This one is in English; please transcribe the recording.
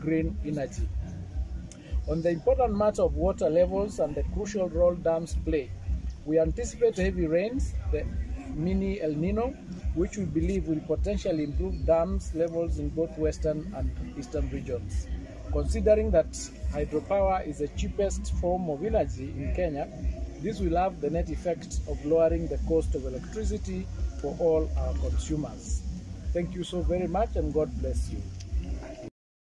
green energy. On the important matter of water levels and the crucial role dams play, we anticipate heavy rains, the mini El Niño, which we believe will potentially improve dams levels in both western and eastern regions. Considering that hydropower is the cheapest form of energy in Kenya, this will have the net effect of lowering the cost of electricity for all our consumers. Thank you so very much and God bless you.